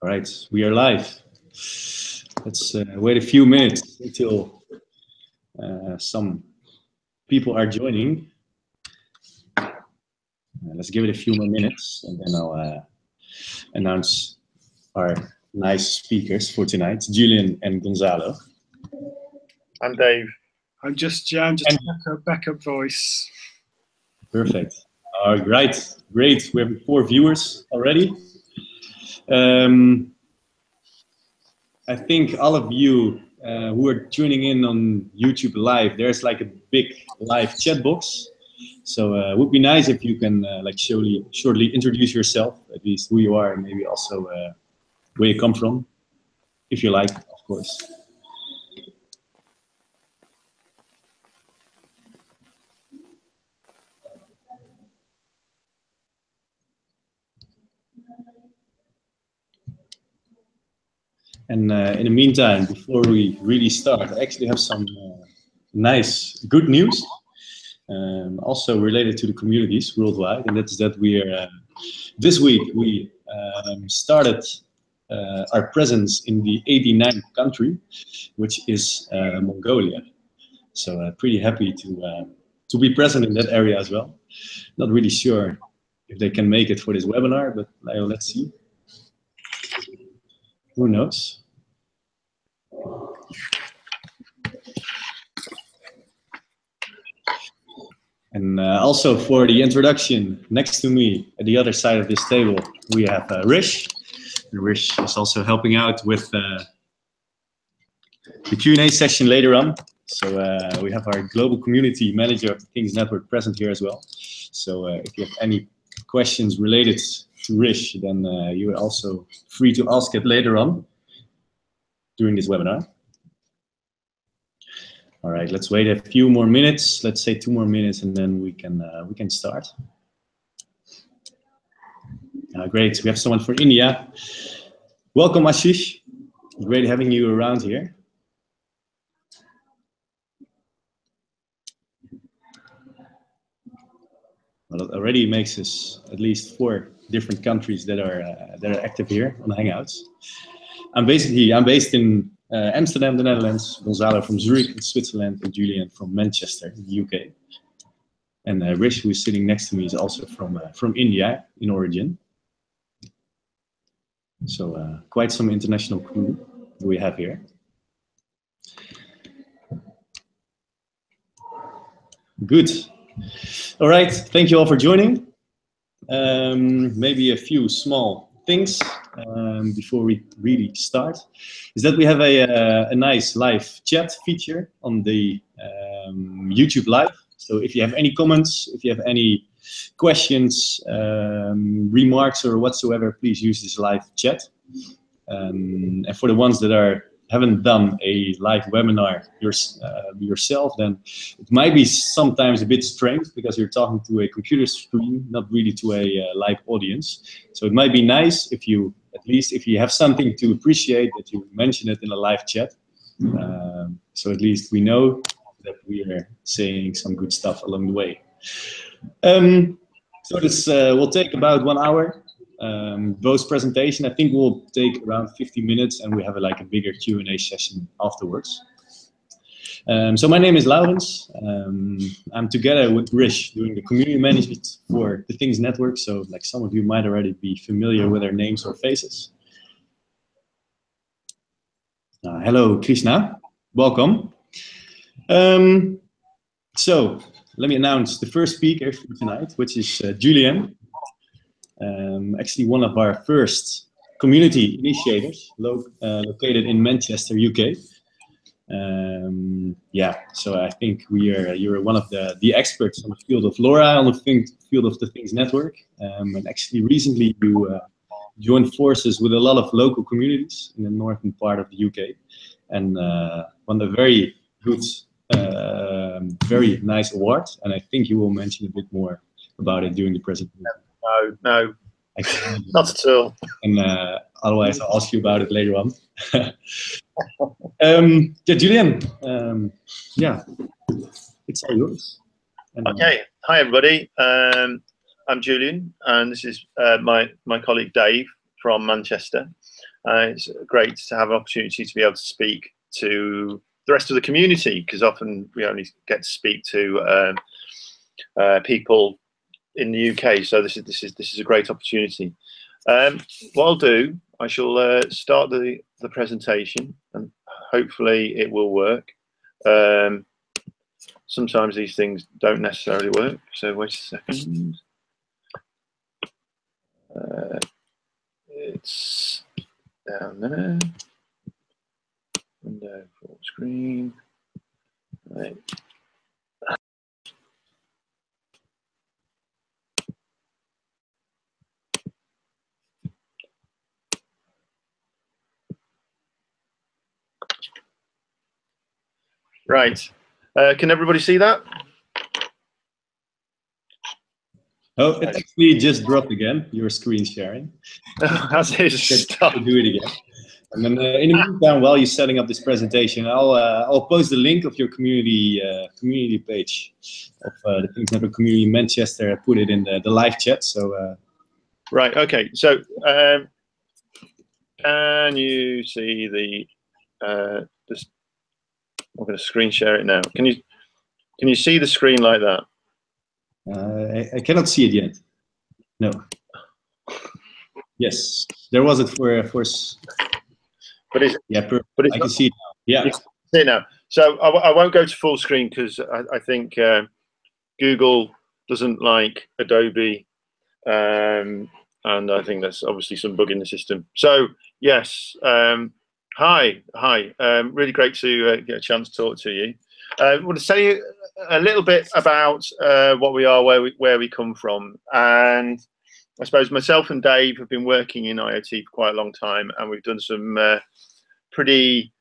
All right, we are live. Let's uh, wait a few minutes until uh, some people are joining. Uh, let's give it a few more minutes and then I'll uh, announce our nice speakers for tonight, Julian and Gonzalo. I'm Dave. I'm just Jan, just And- a backup, backup voice. Perfect. All right, great. We have four viewers already. Um, I think all of you uh, who are tuning in on YouTube live, there's like a big live chat box. So uh, it would be nice if you can uh, like shortly, shortly introduce yourself, at least who you are, and maybe also uh, where you come from, if you like, of course. And uh, in the meantime, before we really start, I actually have some uh, nice, good news, um, also related to the communities worldwide, and that's that we are uh, this week we um, started uh, our presence in the 89th country, which is uh, Mongolia. So uh, pretty happy to to be present in that area as well. Not really sure if they can make it for this webinar, but let's see. Who knows? And uh, also for the introduction, next to me at the other side of this table, we have uh, Rish. And Rish is also helping out with uh, the Q&A session later on. So uh, we have our global community manager of the Things Network present here as well. So uh, if you have any questions related to Rish, then uh, you are also free to ask it later on during this webinar. All right, let's wait a few more minutes. Let's say two more minutes, and then we can uh, we can start. Uh, great, we have someone from India. Welcome, Ashish. Great having you around here. Well, it already makes us at least four different countries that are uh, that are active here on Hangouts. I'm basically I'm based in uh, Amsterdam, the Netherlands. Gonzalo from Zurich, in Switzerland, and Julian from Manchester, the UK. And uh, Rish, who is sitting next to me, is also from uh, from India in origin. So uh, quite some international crew we have here. Good. All right. Thank you all for joining. Um, maybe a few small things um, before we really start is that we have a, uh, a nice live chat feature on the um, YouTube live. So if you have any comments, if you have any questions, um, remarks, or whatsoever, please use this live chat. Um, and for the ones that are haven't done a live webinar yours, uh, yourself, then it might be sometimes a bit strange because you're talking to a computer screen, not really to a uh, live audience. So it might be nice if you, at least if you have something to appreciate, that you mention it in a live chat. Um, so at least we know that we are saying some good stuff along the way. Um, so this uh, will take about one hour. Um, both presentation, I think will take around 50 minutes and we have a, like a bigger Q&A session afterwards. Um, so my name is Laurens. Um, I'm together with Rish doing the community management for the Things Network. So like some of you might already be familiar with our names or faces. Uh, hello, Krishna. Welcome. Um, so let me announce the first speaker for tonight, which is uh, Julian. Um, actually, one of our first community initiators lo uh, located in Manchester, UK. Um, yeah, so I think we are you're one of the the experts on the field of LoRa, on the thing, field of the Things Network, um, and actually recently you uh, joined forces with a lot of local communities in the northern part of the UK, and uh, won a very good, um very nice award. And I think you will mention a bit more about it during the presentation. No, no, not at all. and uh, otherwise I'll ask you about it later on. um, yeah, Julian. Um, yeah, it's all yours. And, uh, Okay, hi everybody. Um, I'm Julian, and this is uh, my my colleague Dave from Manchester. Uh, it's great to have an opportunity to be able to speak to the rest of the community because often we only get to speak to um, uh, people in the UK. So this is this is this is a great opportunity. Um, what I'll do, I shall uh, start the the presentation, and hopefully it will work. Um, sometimes these things don't necessarily work. So wait a second. Uh, it's down there. Window full screen. Right. Right. Uh, can everybody see that? Oh, it actually just dropped again. Your screen sharing. It Stop. Do it again. And then uh, in the meantime, while you're setting up this presentation, I'll uh, I'll post the link of your community uh, community page of uh, the Things Network Community in Manchester. I put it in the, the live chat. So uh, right, okay. So um, can you see the uh, this? I'm going to screen share it now. Can you can you see the screen like that? I, I cannot see it yet. No. Yes, there was it for for but it's yeah, per, but it's I can see it now. Yeah, see now. So I, I won't go to full screen because I, I, think uh, Google doesn't like Adobe, um, and I think that's obviously some bug in the system. So yes, um, hi, hi. Um, really great to uh, get a chance to talk to you. Uh, I want to tell you a little bit about uh, what we are, where we where we come from, and I suppose myself and Dave have been working in IoT for quite a long time, and we've done some uh, pretty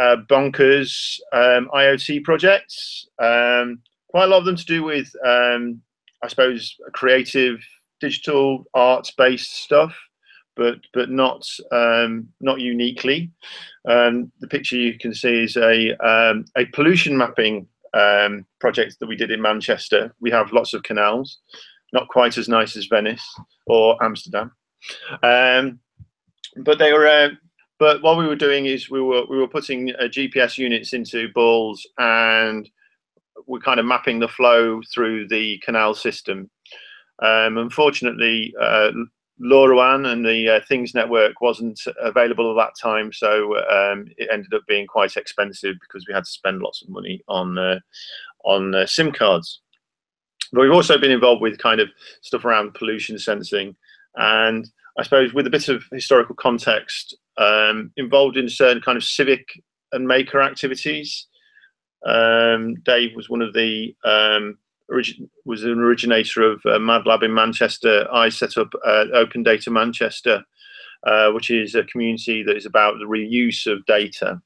uh, bonkers um, IoT projects. Um, quite a lot of them to do with, um, I suppose, creative digital arts-based stuff, but but not um, not uniquely. Um, the picture you can see is a um, a pollution mapping project that we did in Manchester. We have lots of canals not quite as nice as Venice or Amsterdam. Um, but they were. Uh, but what we were doing is we were we were putting uh, GPS units into balls and we're kind of mapping the flow through the canal system. Um, unfortunately, uh, LoRaWAN and the uh, Things network wasn't available at that time, so um, it ended up being quite expensive because we had to spend lots of money on uh, on uh, SIM cards. But we've also been involved with kind of stuff around pollution sensing, and I suppose with a bit of historical context, um, involved in certain kind of civic and maker activities. Um, Dave was one of the um, was an originator of uh, in Manchester. I set up uh, Open Data Manchester, uh, which is a community that is about the reuse of data.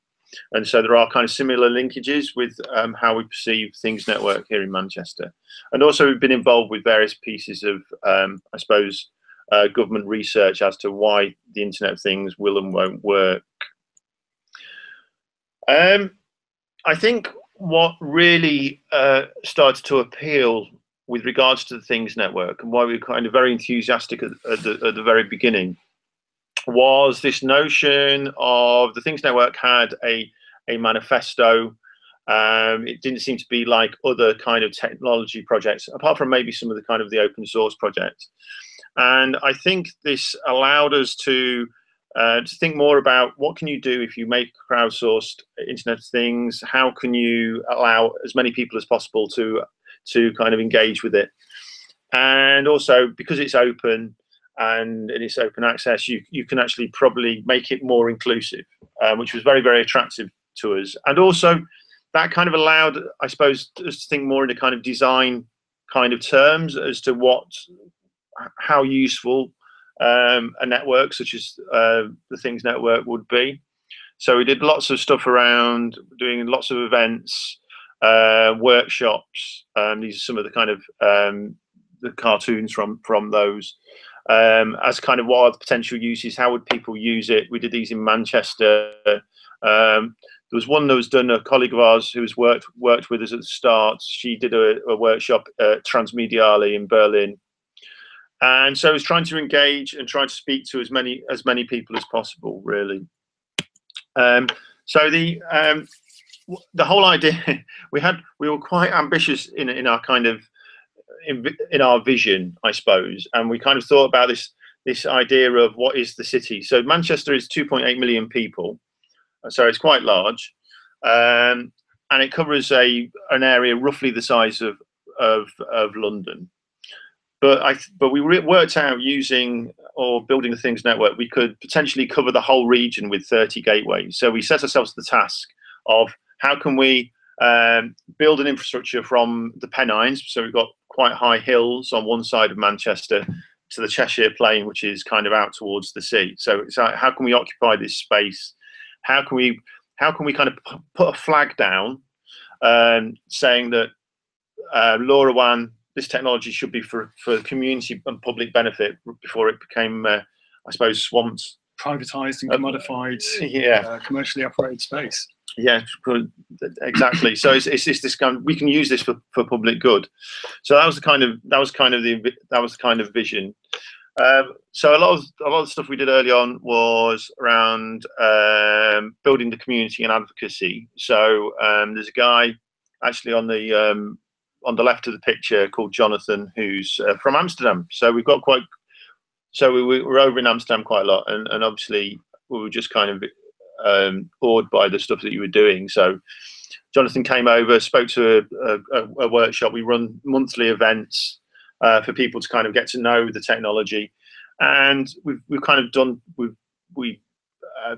And so there are kind of similar linkages with um, how we perceive Things Network here in Manchester. And also we've been involved with various pieces of, um, I suppose, uh, government research as to why the Internet of Things will and won't work. Um, I think what really uh, started to appeal with regards to the Things Network and why we were kind of very enthusiastic at, at, the, at the very beginning was this notion of the Things Network had a, a manifesto. Um, it didn't seem to be like other kind of technology projects, apart from maybe some of the kind of the open source projects. And I think this allowed us to uh, to think more about what can you do if you make crowdsourced Internet of Things. How can you allow as many people as possible to to kind of engage with it, and also because it's open and it's open access, you, you can actually probably make it more inclusive, um, which was very, very attractive to us. And also that kind of allowed, I suppose, us to think more in a kind of design kind of terms as to what, how useful um, a network such as uh, the Things Network would be. So we did lots of stuff around doing lots of events, uh, workshops. Um, these are some of the kind of um, the cartoons from from those um, as kind of what are the potential uses? How would people use it? We did these in Manchester. Um, there was one that was done. A colleague of ours who was worked worked with us at the start. She did a, a workshop at Transmediale in Berlin, and so I was trying to engage and try to speak to as many as many people as possible, really. Um, so the um, the whole idea we had we were quite ambitious in in our kind of in, in our vision, I suppose, and we kind of thought about this this idea of what is the city. So Manchester is 2.8 million people, so it's quite large, um, and it covers a an area roughly the size of of, of London. But I but we worked out using or building the things network, we could potentially cover the whole region with 30 gateways. So we set ourselves the task of how can we um, build an infrastructure from the Pennines. So we've got quite high hills on one side of Manchester to the Cheshire Plain, which is kind of out towards the sea. So it's like, how can we occupy this space? How can we how can we kind of put a flag down um, saying that uh, LoRaWAN, this technology should be for, for community and public benefit before it became, uh, I suppose, swamped. Privatized and commodified, yeah, uh, commercially operated space. Yeah, exactly. so it's, it's, it's, this kind. Of, we can use this for, for public good. So that was the kind of that was kind of the that was the kind of vision. Um, so a lot of a lot of stuff we did early on was around um, building the community and advocacy. So um, there's a guy actually on the um, on the left of the picture called Jonathan, who's uh, from Amsterdam. So we've got quite. So we, we were over in Amsterdam quite a lot, and, and obviously we were just kind of um, awed by the stuff that you were doing. So Jonathan came over, spoke to a, a, a workshop. We run monthly events uh, for people to kind of get to know the technology, and we've we've kind of done we've we uh,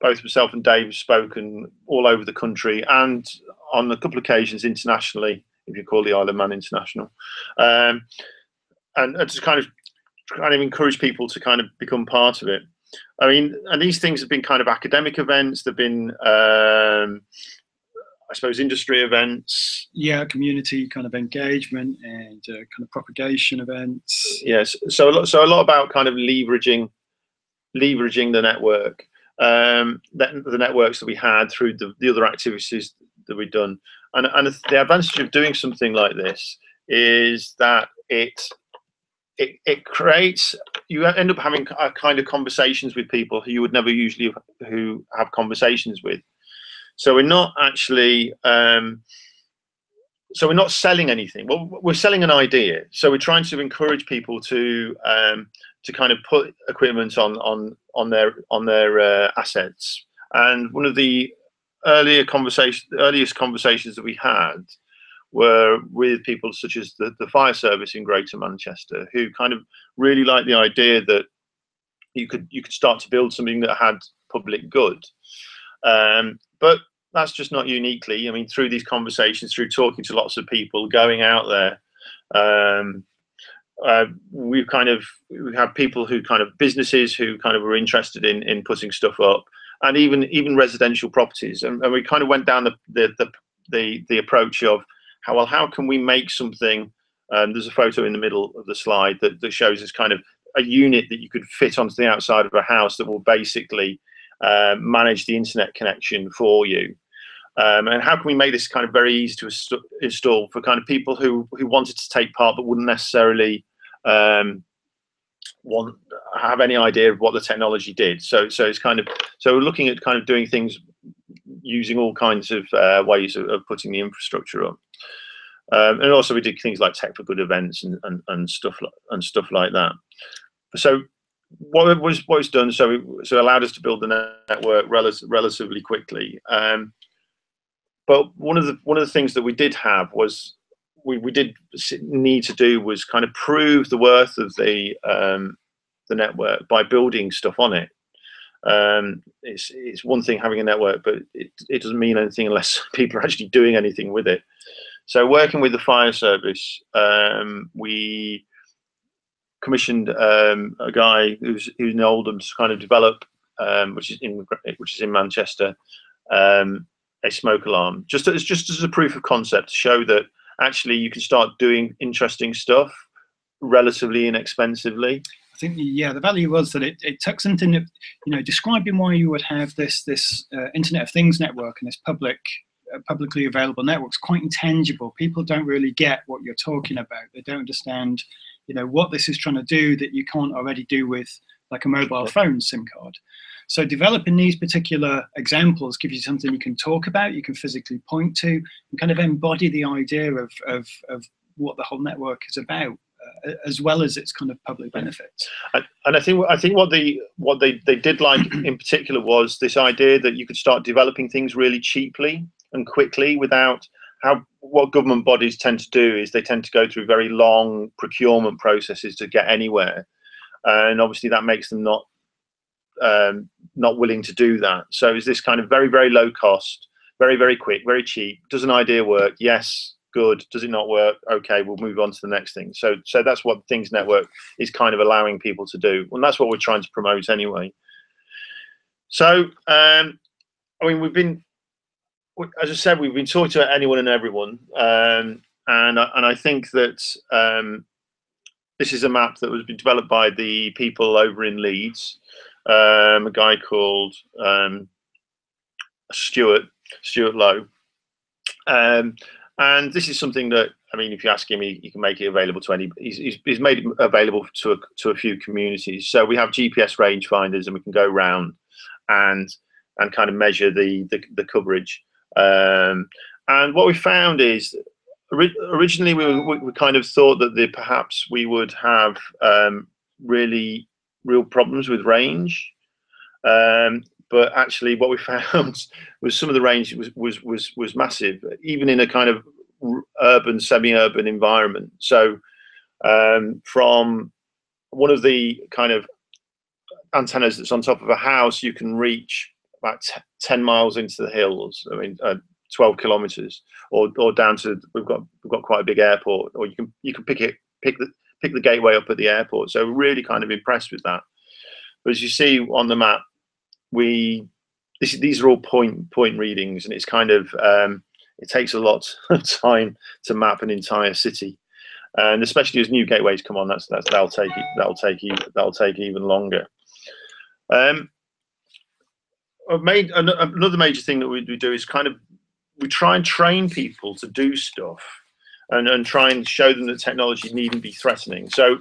both myself and Dave have spoken all over the country and on a couple of occasions internationally, if you call the Isle of Man international, um, and, and just kind of kind of encourage people to kind of become part of it. I mean, and these things have been kind of academic events. They've been, um, I suppose, industry events. Yeah, community kind of engagement and uh, kind of propagation events. Yes, so a lot, so a lot about kind of leveraging, leveraging the network, um, the, the networks that we had through the, the other activities that we've done, and and the advantage of doing something like this is that it it, it creates you end up having a kind of conversations with people who you would never usually who have conversations with. So we're not actually um, so we're not selling anything. Well we're selling an idea. So we're trying to encourage people to um, to kind of put equipment on on on their on their uh, assets. And one of the earlier conversation earliest conversations that we had were with people such as the, the fire service in Greater Manchester, who kind of really liked the idea that you could you could start to build something that had public good. Um, but that's just not uniquely. I mean, through these conversations, through talking to lots of people, going out there, um, uh, we've kind of we have people who kind of businesses who kind of were interested in in putting stuff up, and even even residential properties, and, and we kind of went down the the the the, the approach of how well how can we make something um, there's a photo in the middle of the slide that, that shows this kind of a unit that you could fit onto the outside of a house that will basically uh, manage the internet connection for you. Um, and how can we make this kind of very easy to install for kind of people who who wanted to take part but wouldn't necessarily um, want have any idea of what the technology did so so it's kind of so we're looking at kind of doing things using all kinds of uh, ways of, of, putting the infrastructure up um, and also we did things like tech for good events and, and, and stuff like, and stuff like that. So what was what was done so it, so allowed us to build the network rel relatively quickly. Um, but one of the one of the things that we did have was we, we did need to do was kind of prove the worth of the um, the network by building stuff on it. Um, it's it's one thing having a network, but it, it doesn't mean anything unless people are actually doing anything with it. So working with the fire service, um, we commissioned um, a guy who's who's in Oldham to kind of develop, um, which is in which is in Manchester, um, a smoke alarm. Just as just as a proof of concept to show that actually you can start doing interesting stuff relatively inexpensively. I think yeah, the value was that it, it took something that you know describing why you would have this this uh, Internet of Things network and this public publicly available networks quite intangible. People don't really get what you're talking about. They don't understand you know what this is trying to do that you can't already do with like a mobile phone SIM card. So developing these particular examples gives you something you can talk about, you can physically point to, and kind of embody the idea of, of, of what the whole network is about. Uh, as well as its kind of public benefits. And, and I think I think what they what they, they did like in particular was this idea that you could start developing things really cheaply and quickly without how what government bodies tend to do is they tend to go through very long procurement processes to get anywhere, and obviously that makes them not um, not willing to do that. So is this kind of very very low cost, very very quick, very cheap? Does an idea work? Yes, good. Does it not work? Okay, we'll move on to the next thing. So so that's what Things Network is kind of allowing people to do, and that's what we're trying to promote anyway. So um, I mean, we've been, as I said, we've been talking to anyone and everyone, um, and and I think that um, this is a map that was been developed by the people over in Leeds, um, a guy called um, Stuart Stuart Lowe. Um, and this is something that I mean, if you ask him, he, he can make it available to any. He's, he's, made it available to a, to a few communities. So we have GPS rangefinders, and we can go around and and kind of measure the the, the coverage. Um, and what we found is originally we, we, we, kind of thought that the, perhaps we would have um, really real problems with range. Um, but actually what we found was some of the range was was was was massive, even in a kind of urban, semi-urban environment. So um, from one of the kind of antennas that's on top of a house, you can reach about 10 miles into the hills. I mean, uh, 12 kilometers, or or down to we've got we've got quite a big airport, or you can you can pick it pick the pick the gateway up at the airport. So really kind of impressed with that. But as you see on the map, we this, these are all point point readings, and it's kind of um, it takes a lot of time to map an entire city, and especially as new gateways come on, that's, that's that'll take that'll take that'll take even longer. Um, i made another major thing that we, we do is kind of we try and train people to do stuff and, and try and show them that technology needn't be threatening. So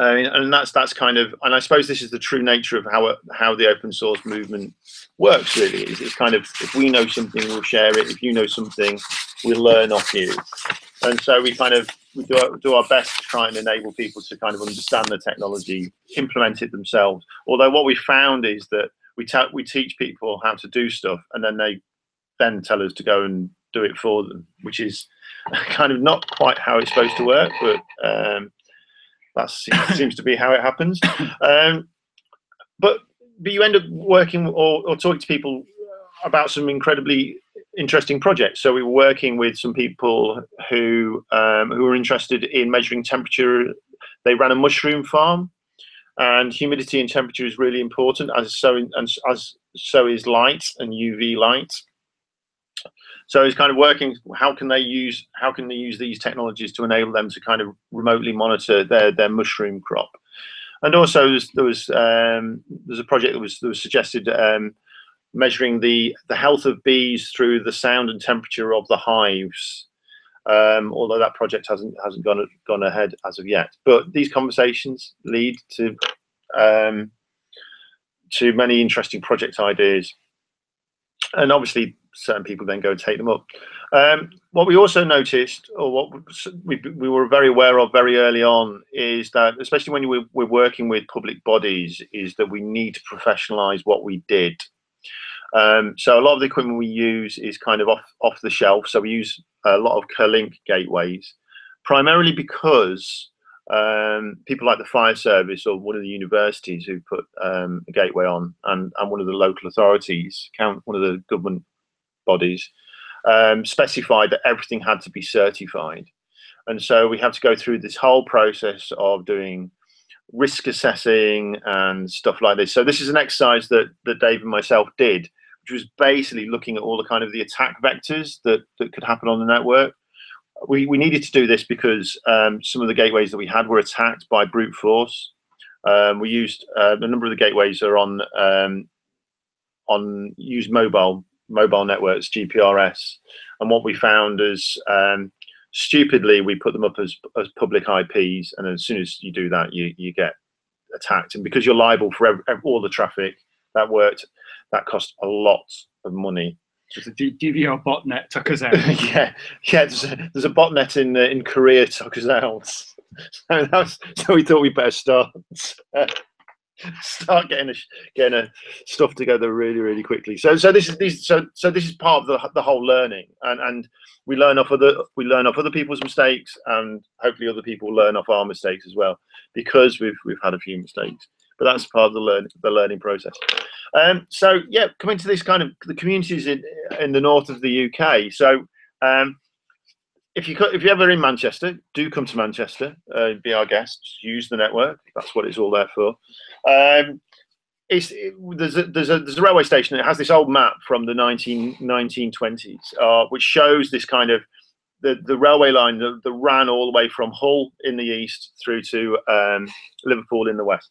uh, and that's that's kind of, and I suppose this is the true nature of how how the open source movement works. Really, is it's kind of if we know something, we'll share it. If you know something, we'll learn off you. And so we kind of we do our, do our best to try and enable people to kind of understand the technology, implement it themselves. Although what we found is that we we teach people how to do stuff, and then they then tell us to go and do it for them, which is kind of not quite how it's supposed to work, but. Um, that seems to be how it happens. Um, but but you end up working or, or talking to people about some incredibly interesting projects. So we were working with some people who um, who were interested in measuring temperature. They ran a mushroom farm, and humidity and temperature is really important, as so in, and as so is light and UV light. So it's kind of working. How can they use how can they use these technologies to enable them to kind of remotely monitor their their mushroom crop? And also there was um, there's a project that was that was suggested um, measuring the the health of bees through the sound and temperature of the hives. Um, although that project hasn't hasn't gone gone ahead as of yet, but these conversations lead to um, to many interesting project ideas, and obviously certain people then go and take them up. Um, what we also noticed, or what we, we were very aware of very early on, is that especially when we're, we're working with public bodies, is that we need to professionalize what we did. Um, so a lot of the equipment we use is kind of off off the shelf. So we use a lot of Kerlink gateways, primarily because um, people like the fire service or one of the universities who put um, a gateway on, and, and one of the local authorities, count one of the government bodies um, specified that everything had to be certified. And so we had to go through this whole process of doing risk assessing and stuff like this. So this is an exercise that, that Dave and myself did, which was basically looking at all the kind of the attack vectors that, that could happen on the network. We, we needed to do this because um, some of the gateways that we had were attacked by brute force. Um, we used uh, a number of the gateways are on um, on use mobile mobile networks, GPRS. And what we found is um, stupidly we put them up as as public IPs, and as soon as you do that, you you get attacked, and because you're liable for every, all the traffic that worked, that cost a lot of money. Just a DVR botnet took us out. yeah, yeah. There's a, there's a botnet in uh, in Korea took us out. so, was, so we thought we'd better start start getting a, getting a stuff together really really quickly. So so this is this so so this is part of the the whole learning, and and we learn off other we learn off other people's mistakes, and hopefully other people learn off our mistakes as well, because we've we've had a few mistakes. But that's part of the learn the learning process. Um, so yeah, coming to this kind of the communities in in the north of the UK. So um, if you if you're ever in Manchester, do come to Manchester, uh, be our guests, use the network. That's what it's all there for. Um, it's, it, there's, a, there's, a, there's a railway station. It has this old map from the 19, 1920s, uh, which shows this kind of the, the railway line that, that, ran all the way from Hull in the east through to um, Liverpool in the west.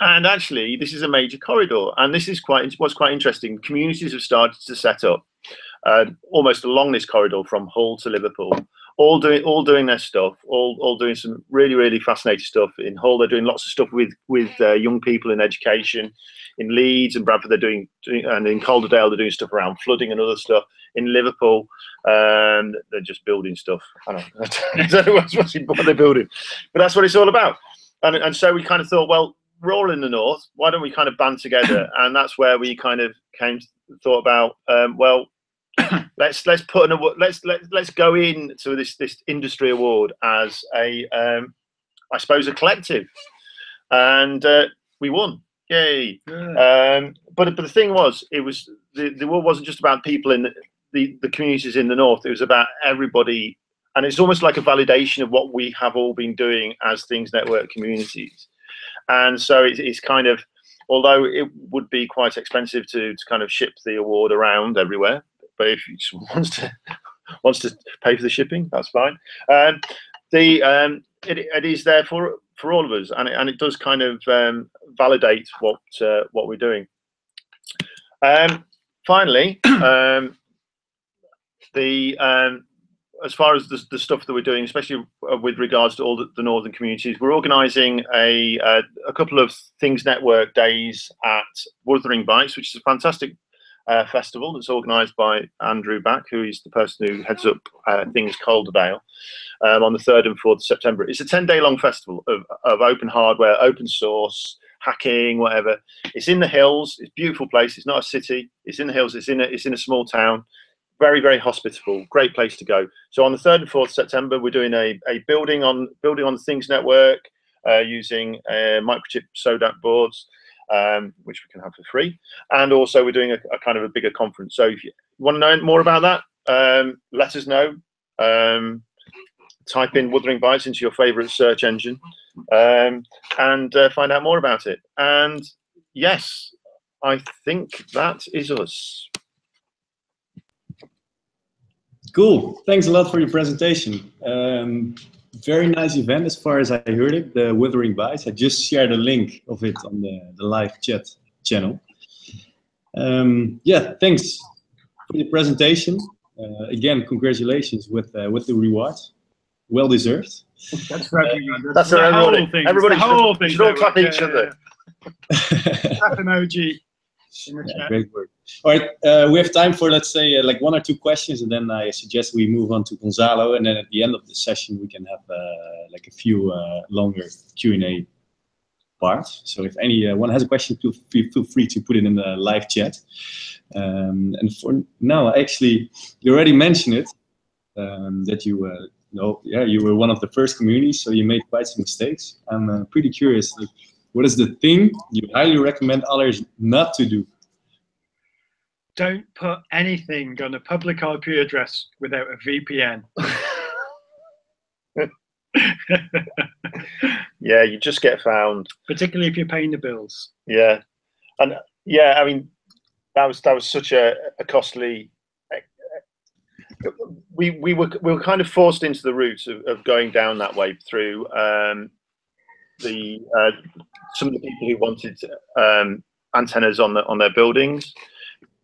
And actually, this is a major corridor, and this is quite what's quite interesting. Communities have started to set up uh, almost along this corridor from Hull to Liverpool, all doing all doing their stuff, all all doing some really really fascinating stuff. In Hull, they're doing lots of stuff with with uh, young people in education. In Leeds and Bradford, they're doing, and in Calderdale, they're doing stuff around flooding and other stuff. In Liverpool, um, they're just building stuff. I don't know, what's, what they're building, but that's what it's all about. And and so we kind of thought, well, we're all in the north. Why don't we kind of band together? And that's where we kind of came thought about. Um, well, let's let's put an award. Let's let let's go in to this this industry award as a um, I suppose a collective, and uh, we won. Yay! Yeah. Um, but but the thing was, it was the the award wasn't just about people in the, the the communities in the north. It was about everybody, and it's almost like a validation of what we have all been doing as Things Network communities. And so it's, it's kind of although it would be quite expensive to, to kind of ship the award around everywhere but if he wants to wants to pay for the shipping, that's fine. Um, the um, it, it is there for for all of us, and it, and it does kind of um, validate what uh, what we're doing. Um, finally, um, the um, as far as the, the, stuff that we're doing, especially uh, with regards to all the, the northern communities, we're organising a, a, a couple of Things Network days at Wuthering Bytes, which is a fantastic uh, festival that's organised by Andrew Back, who is the person who heads up uh, Things Calderdale, um, on the 3rd and 4th of September. It's a 10 day long festival of, of open hardware, open source, hacking, whatever. It's in the hills. It's a beautiful place. It's not a city. It's in the hills. It's in a, it's in a small town. Very, very hospitable. Great place to go. So on the 3rd and 4th of September, we're doing a, a building on building on the Things Network uh, using uh, microchip SODAQ boards um, which we can have for free. And also we're doing a, a, kind of a bigger conference. So if you want to know more about that, um, let us know. Um, type in Wuthering Bytes into your favorite search engine um, and uh, find out more about it. And yes, I think that is us. Cool. Thanks a lot for your presentation. Um, very nice event as far as I heard it, the Wuthering Bytes. I just shared a link of it on the, the live chat channel. Um, yeah, thanks for the presentation. Uh, again, congratulations with uh, with the reward. Well deserved. That's for everyone. That's, That's for everybody. Everybody should, whole thing should all clap each other. Clap yeah, great work. All right, uh, we have time for let's say uh, like one or two questions, and then I suggest we move on to Gonzalo, and then at the end of the session we can have uh, like a few uh, longer Q and A parts. So if anyone uh, has a question, feel, feel free to put it in the live chat. Um, and for now, actually, you already mentioned it um, that you. Uh, know, yeah, you were one of the first communities, so you made quite some mistakes. I'm pretty curious. Like, what is the thing you highly recommend others not to do? Don't put anything on a public IP address without a VPN. yeah, you just get found. Particularly if you're paying the bills. Yeah, and yeah, I mean, that was that was such a, a costly. We we were we were kind of forced into the route of, of going down that way through um, the uh, some of the people who wanted um, antennas on the on their buildings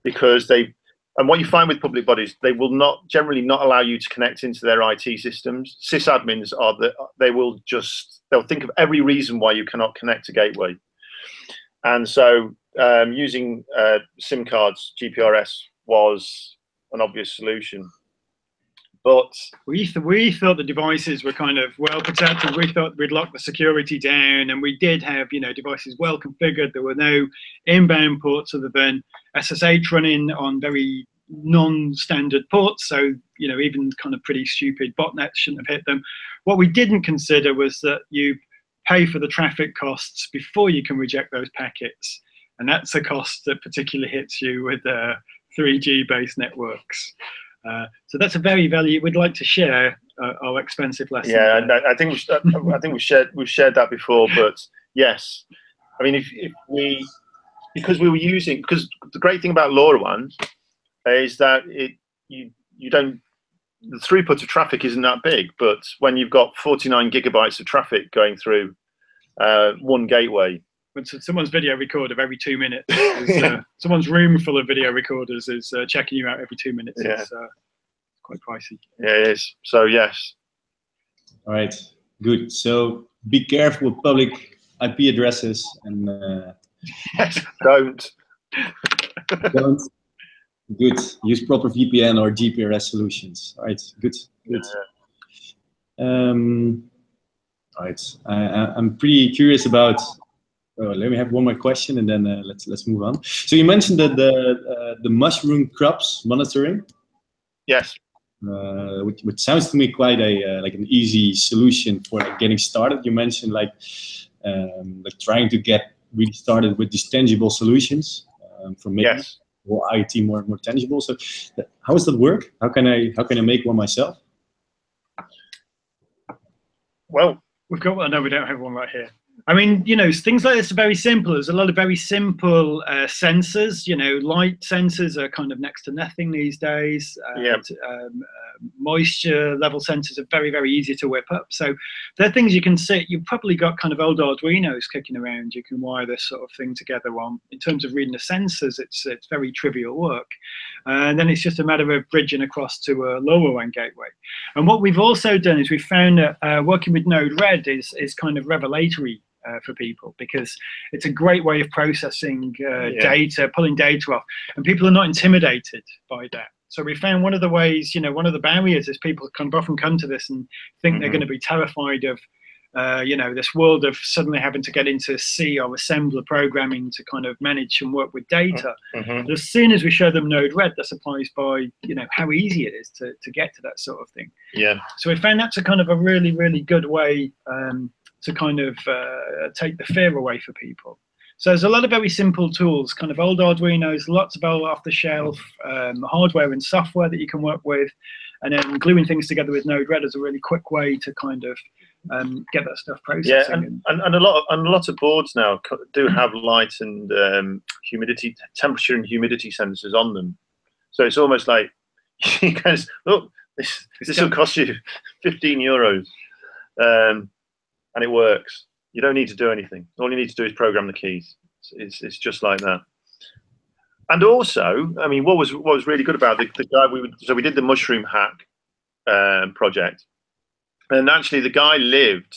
because they and what you find with public bodies, they will not generally not allow you to connect into their IT systems. Sysadmins are that they will just they'll think of every reason why you cannot connect to gateway, and so um, using uh, SIM cards GPRS was an obvious solution. But we th- we thought the devices were kind of well protected. We thought we'd lock the security down, and we did have you know devices well configured. There were no inbound ports other than SSH running on very non-standard ports. So you know even kind of pretty stupid botnets shouldn't have hit them. What we didn't consider was that you pay for the traffic costs before you can reject those packets, and that's a cost that particularly hits you with uh, 3G based networks. Uh, so that's a very value. We'd like to share uh, our expensive lesson. Yeah, and I, I think we, uh, I think we shared we've shared that before. But yes, I mean if, if we because we were using because the great thing about LoRaWAN is that it you you don't the throughput of traffic isn't that big, but when you've got 49 gigabytes of traffic going through uh, one gateway, when someone's video recorder every two minutes, is, uh, someone's room full of video recorders is uh, checking you out every two minutes. Yeah. It's uh, quite pricey. yeah, it is. So yes, All right, good. So be careful with public IP addresses and uh, don't. don't. Good. Use proper VPN or GPRS solutions. All right. Good. Good. Um, all right. I, I, I'm pretty curious about. Oh, let me have one more question and then uh, let's let's move on. So you mentioned that the uh, the mushroom crops monitoring, Yes. uh, which, which sounds to me quite a uh, like an easy solution for like, getting started. You mentioned like um, like trying to get really started with these tangible solutions um, from making Yes. or IT more more tangible. So how does that work? How can I how can I make one myself? Well, We've got one. No, we don't have one right here. I mean, you know, things like this are very simple. There's a lot of very simple uh, sensors. You know, light sensors are kind of next to nothing these days. Uh, Yeah. Um, uh, moisture level sensors are very, very easy to whip up. So they're things you can sit. You've probably got kind of old Arduinos kicking around. You can wire this sort of thing together on. In terms of reading the sensors, it's it's very trivial work. Uh, and then it's just a matter of bridging across to a LoRaWAN gateway. And what we've also done is we've found that uh, working with Node-RED is, is kind of revelatory uh, for people because it's a great way of processing uh, Yeah. data, pulling data off, and people are not intimidated by that. So we found one of the ways, you know, one of the barriers is people of often come to this and think they're Mhm. going to be terrified of, uh, you know, this world of suddenly having to get into C or assembler programming to kind of manage and work with data. mhm. But as soon as we show them Node Red, they're surprised by you know how easy it is to, to get to that sort of thing. yeah, So we found that's a kind of a really really good way um, to kind of uh, take the fear away for people. So there's a lot of very simple tools, kind of old Arduinos, lots of old off-the-shelf um, hardware and software that you can work with, and then gluing things together with Node Red is a really quick way to kind of um, get that stuff processing. yeah, and, and, and a lot of, and a lot of boards now do have light and um, humidity, temperature and humidity sensors on them. So it's almost like you guys look. This this will cost you 15 euros, um, and it works. You don't need to do anything. All you need to do is program the keys. It's, it's, just like that. And also, I mean, what was what was really good about the, the guy we so we did the mushroom hack um, project, and actually the guy lived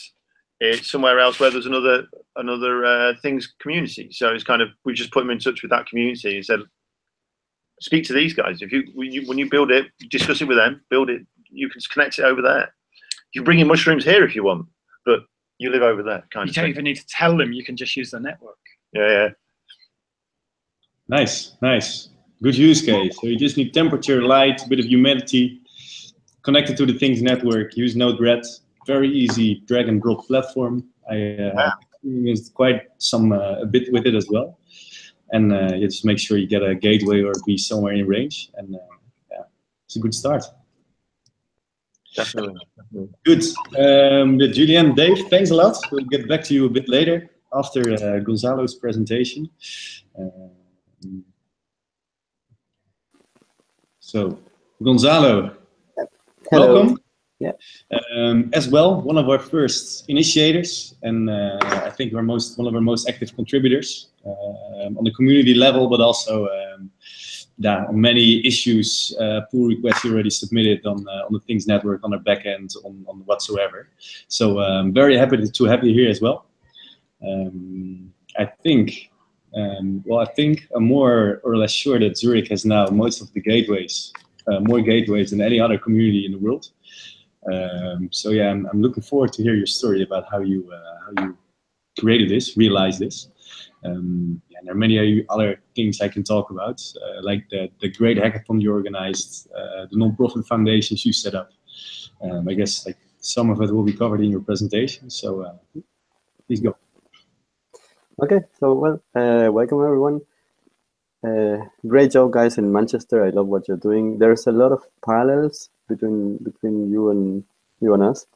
eh, somewhere else where there's another another uh, things community. So it's kind of we just put him in touch with that community and said, speak to these guys. If you when you, when you build it, discuss it with them, build it. You can connect it over there. You can bring in mushrooms here if you want, but you live over there, kind you of don't thing. even need to tell them; you can just use the network. Yeah, yeah. Nice, nice. Good use case. So you just need temperature, light, a bit of humidity, connected to the Things network. Use Node-RED. Very easy drag and drop platform. I uh, experienced quite some uh, a bit with it as well. And uh, you just make sure you get a gateway or be somewhere in range. And uh, yeah, it's a good start. Definitely. Good. Um, with Julian, Dave, thanks a lot. We'll get back to you a bit later after uh, Gonzalo's presentation. Um, so, Gonzalo, Hello. welcome. Yeah. Um, as well, one of our first initiators, and uh, I think our most one of our most active contributors um, on the community level, but also um, yeah, many issues, uh, pull requests you already submitted on uh, on the Things network, on our backend, on, on whatsoever. So I'm um, very happy to have you here as well. Um, I think, um, well, I think I'm more or less sure that Zurich has now most of the gateways, uh, more gateways than any other community in the world. Um, so yeah, I'm, I'm, looking forward to hear your story about how you uh, how you created this, realized this. Um, and there are many other things I can talk about, uh, like the, the great hackathon you organized, uh, the non-profit foundations you set up. Um, I guess like some of it will be covered in your presentation. So uh, please go. Okay, so well, uh, welcome everyone. Uh, great job, guys, in Manchester. I love what you're doing. There's a lot of parallels between between you and you and us.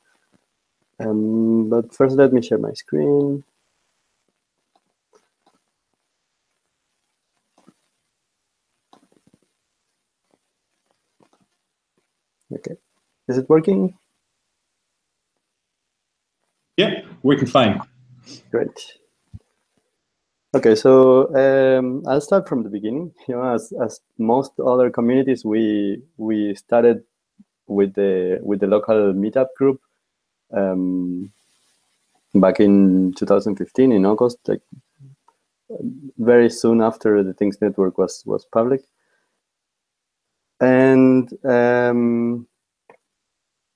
Um, but first, let me share my screen. Okay, is it working? Yeah, working fine. Great. Okay, so um, I'll start from the beginning. You know, as, as most other communities, we we started with the with the local meetup group um, back in 2015 in August, like very soon after the Things Network was was public, and um,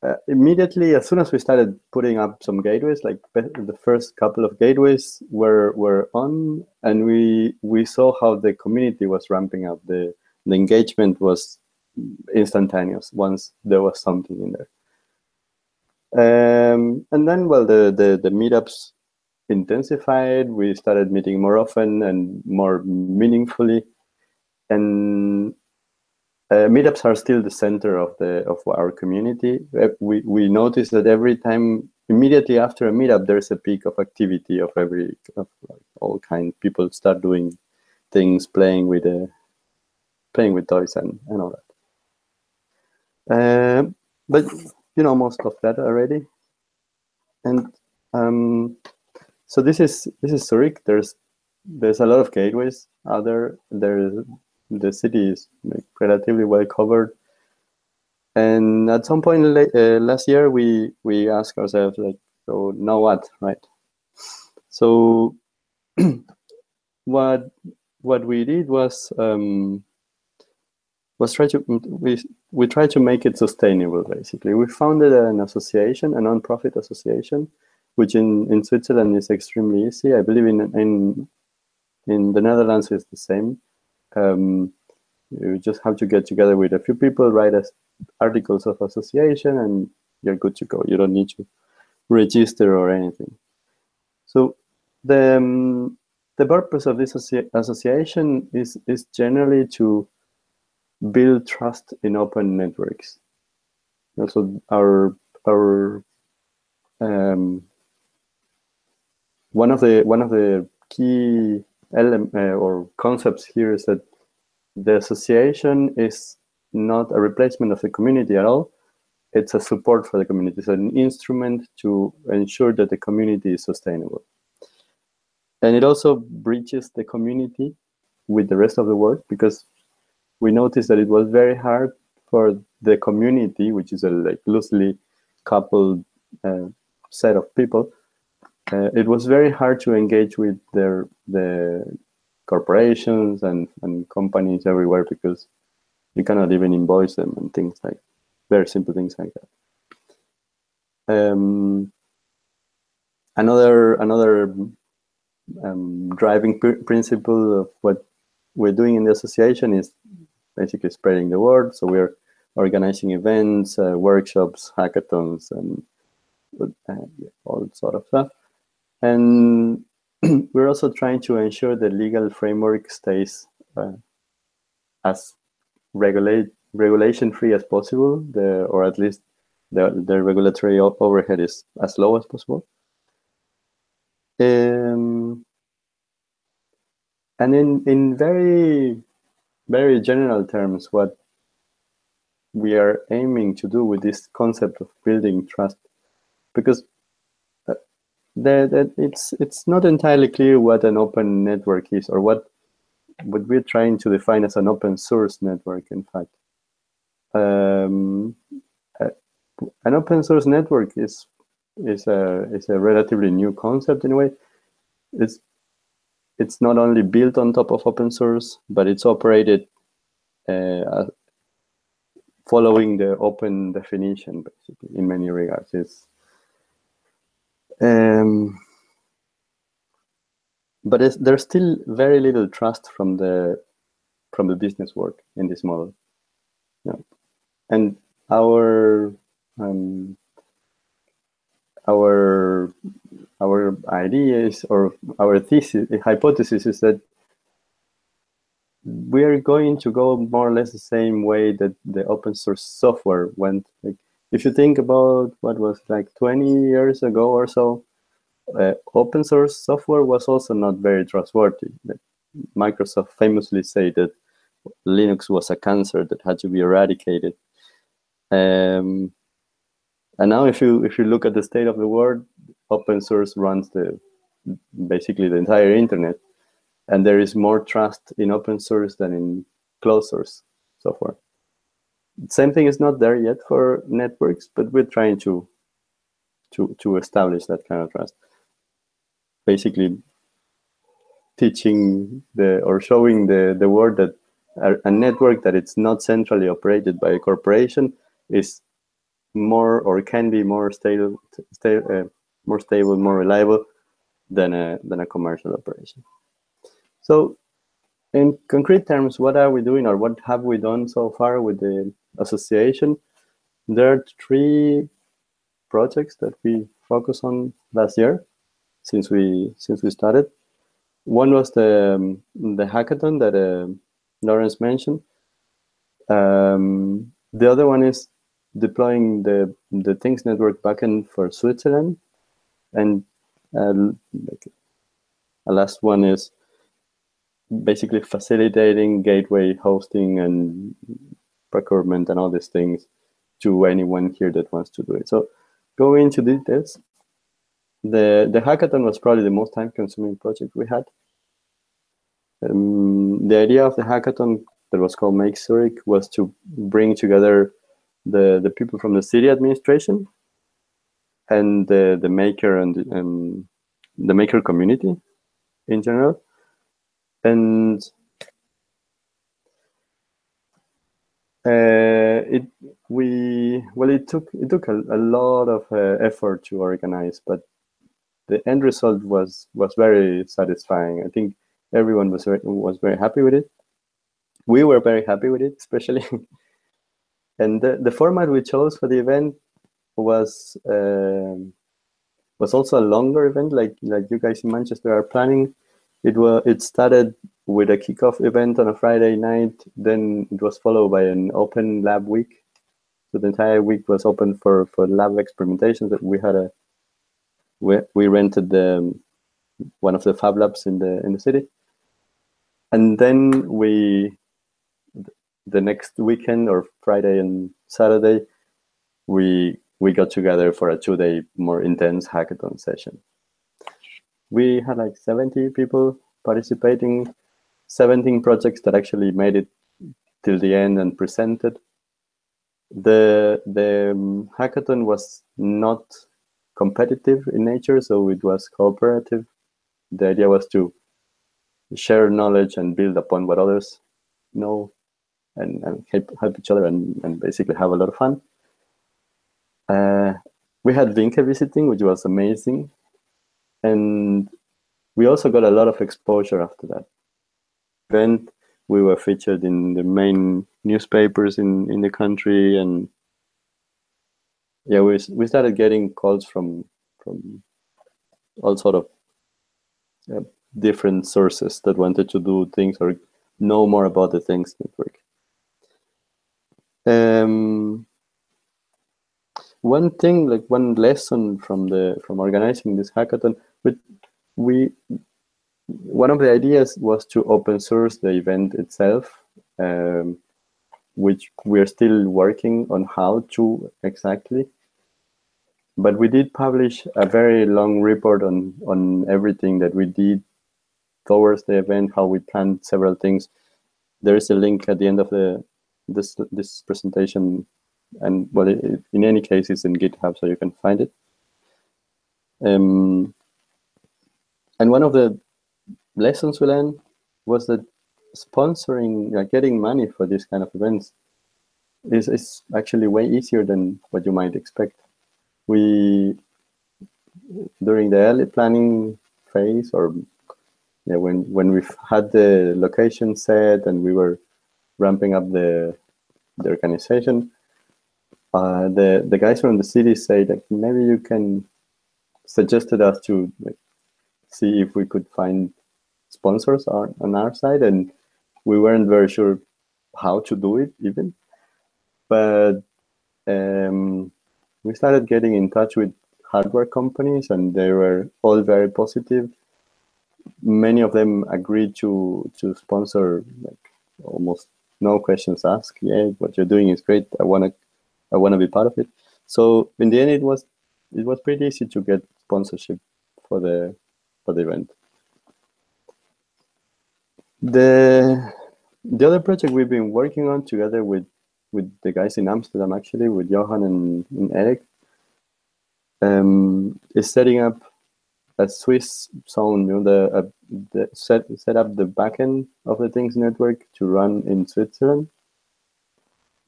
uh, immediately as soon as we started putting up some gateways like the first couple of gateways were were on and we we saw how the community was ramping up. The the engagement was instantaneous once there was something in there. Um, and then well the, the the meetups intensified. We started meeting more often and more meaningfully. And uh, meetups are still the center of the of our community. Uh, we we notice that every time immediately after a meetup, there's a peak of activity of every of all kind. People start doing things, playing with uh, playing with toys and and all that. Uh, but you know most of that already, and um, so this is this is Zurich. There's there's a lot of gateways out there. There's the city is like, relatively well covered. And at some point uh, last year, we we asked ourselves like, so now what, right? So what what we did was um, was try to we we tried to make it sustainable. Basically, we founded an association, a non-profit association, which in in Switzerland is extremely easy. I believe in in in the Netherlands is the same. Um, you just have to get together with a few people, write as articles of association, and you're good to go. You don't need to register or anything. So the um, the purpose of this associ association is is generally to build trust in open networks. Also, our our um, one of the one of the key element uh, or concepts here is that the association is not a replacement of the community at all. It's a support for the community. It's an instrument to ensure that the community is sustainable. And it also bridges the community with the rest of the world because we noticed that it was very hard for the community, which is a like loosely coupled uh, set of people, uh, it was very hard to engage with their the corporations and, and companies everywhere because you cannot even invoice them and things like very simple things like that. Um, another another um, driving pr principle of what we're doing in the association is basically spreading the word. So we're organizing events, uh, workshops, hackathons, and uh, all sort of stuff. And we're also trying to ensure the legal framework stays uh, as regulate regulation free as possible, the, or at least the, the regulatory overhead is as low as possible. Um, and in, in very, very general terms, what we are aiming to do with this concept of building trust, because that, it's it's not entirely clear what an open network is or what what we're trying to define as an open source network, in fact. Um, uh, an open source network is is a is a relatively new concept in a way. It's it's not only built on top of open source, but it's operated uh, following the open definition, basically, in many regards. It's, um, but there's still very little trust from the from the business world in this model. Yeah. And our um, our our idea is or our thesis hypothesis is that we are going to go more or less the same way that the open source software went. Like, if you think about what was like 20 years ago or so, uh, open source software was also not very trustworthy. Microsoft famously said that Linux was a cancer that had to be eradicated. Um, and now, if you if you look at the state of the world, open source runs the basically the entire internet and there is more trust in open source than in closed source software. Same thing is not there yet for networks, but we're trying to to to establish that kind of trust. Basically, teaching the or showing the the world that a, a network that it's not centrally operated by a corporation is more or can be more stable, sta uh, more stable, more reliable than a than a commercial operation. So in concrete terms, what are we doing or what have we done so far with the association? There are three projects that we focused on last year since we since we started. One was the um, the hackathon that uh, Laurens mentioned. Um, the other one is deploying the the Things Network backend for Switzerland, and uh, like, a last one is basically facilitating gateway hosting and procurement and all these things to anyone here that wants to do it. So go into details. The, the hackathon was probably the most time consuming project we had. Um, the idea of the hackathon that was called Make Zurich was to bring together the, the people from the city administration and the, the maker and um, the maker community in general and uh, it we well it took it took a, a lot of uh, effort to organize but the end result was was very satisfying. I think everyone was very, was very happy with it. We were very happy with it especially. And the, the format we chose for the event was um, was also a longer event like like you guys in manchester are planning it was it started with a kickoff event on a Friday night. Then it was followed by an open lab week. So the entire week was open for for lab experimentations. That we had a we we rented the one of the fab labs in the in the city, and then we the next weekend or Friday and Saturday we we got together for a two day more intense hackathon session we had like 70 people participating, 17 projects that actually made it till the end and presented. The, the um, hackathon was not competitive in nature, so it was cooperative. The idea was to share knowledge and build upon what others know and, and help, help each other and, and basically have a lot of fun. Uh, we had Wienke visiting, which was amazing and we also got a lot of exposure after that event. We were featured in the main newspapers in, in the country, and yeah, we we started getting calls from from all sort of uh, different sources that wanted to do things or know more about the things network. Um, one thing, like one lesson from the from organizing this hackathon, but we one of the ideas was to open source the event itself, um, which we're still working on how to exactly. But we did publish a very long report on on everything that we did towards the event, how we planned several things. There is a link at the end of the this this presentation, and well, it, in any case, it's in GitHub, so you can find it. Um, and one of the lessons we learned was that sponsoring, like getting money for these kind of events, is is actually way easier than what you might expect. We during the early planning phase, or yeah, when when we've had the location set and we were ramping up the the organization, uh, the the guys from the city say that maybe you can suggested us to like, see if we could find sponsors on, on our side and we weren't very sure how to do it even. But um, we started getting in touch with hardware companies and they were all very positive. Many of them agreed to to sponsor like almost no questions asked. Yeah what you're doing is great. I want to i want to be part of it. So in the end it was it was pretty easy to get sponsorship for the for the event the the other project we've been working on together with with the guys in Amsterdam actually with Johan and, and Eric um, is setting up a Swiss zone, you know, the, uh, the set set up the backend of the Things network to run in Switzerland.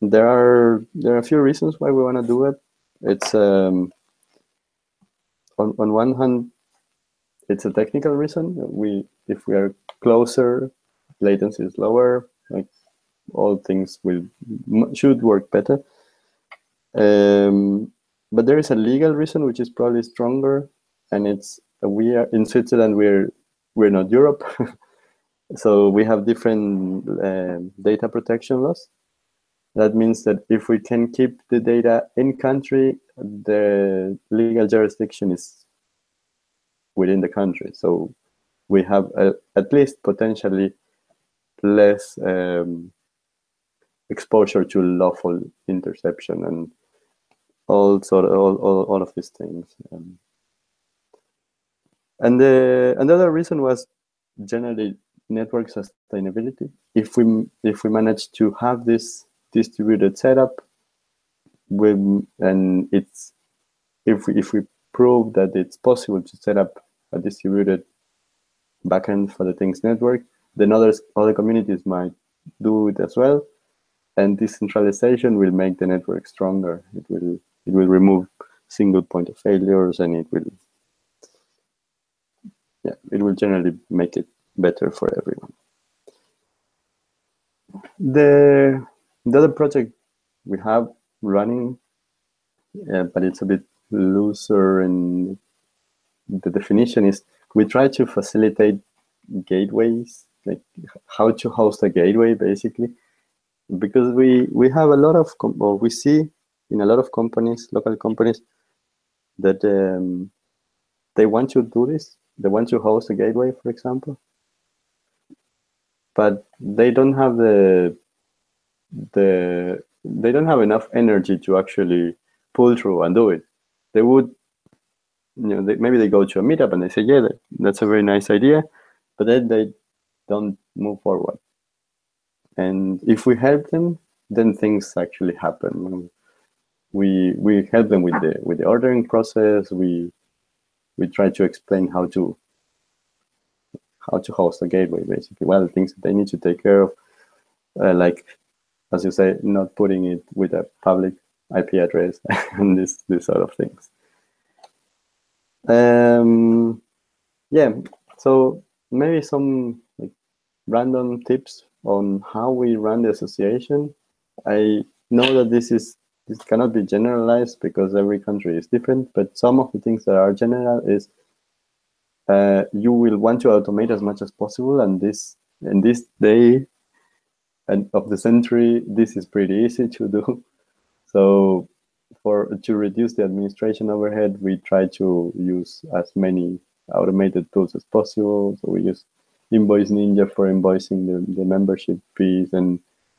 There are there are a few reasons why we want to do it. It's um, on on one hand, it's a technical reason. We if we are closer, latency is lower. Like all things will should work better. Um, but there is a legal reason which is probably stronger, and it's we are in Switzerland. We're we're not Europe, so we have different uh, data protection laws. That means that if we can keep the data in country, the legal jurisdiction is within the country. So we have a, at least potentially less um, exposure to lawful interception and all sort of all, all, all of these things. Um, and the another reason was generally network sustainability. If we if we manage to have this distributed setup, with and it's if we, if we prove that it's possible to set up a distributed backend for the Things network, then others other communities might do it as well, and decentralization will make the network stronger. It will it will remove single point of failures, and it will yeah it will generally make it better for everyone. The the other project we have running, uh, but it's a bit looser in the definition is we try to facilitate gateways, like how to host a gateway, basically, because we we have a lot of or we see in a lot of companies, local companies, that um, they want to do this. They want to host a gateway, for example, but they don't have the the they don't have enough energy to actually pull through and do it. They would you know, they, maybe they go to a meetup and they say, yeah, that, that's a very nice idea, but then they don't move forward. And if we help them, then things actually happen. We we help them with the with the ordering process. We we try to explain how to how to host a gateway, basically. Well, things that they need to take care of, uh, like as you say, not putting it with a public IP address and this this sort of things. Um, yeah, so maybe some like random tips on how we run the association. I know that this is this cannot be generalized because every country is different, but some of the things that are general is uh, you will want to automate as much as possible, and this in this day and of the century, this is pretty easy to do. So for to reduce the administration overhead, we try to use as many automated tools as possible. So we use Invoice Ninja for invoicing the, the membership fees and